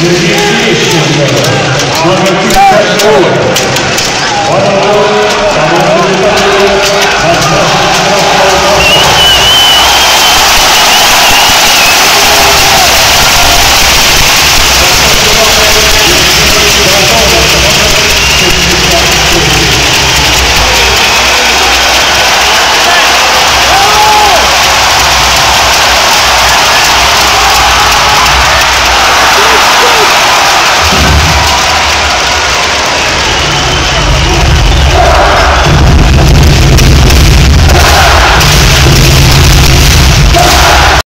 Jesus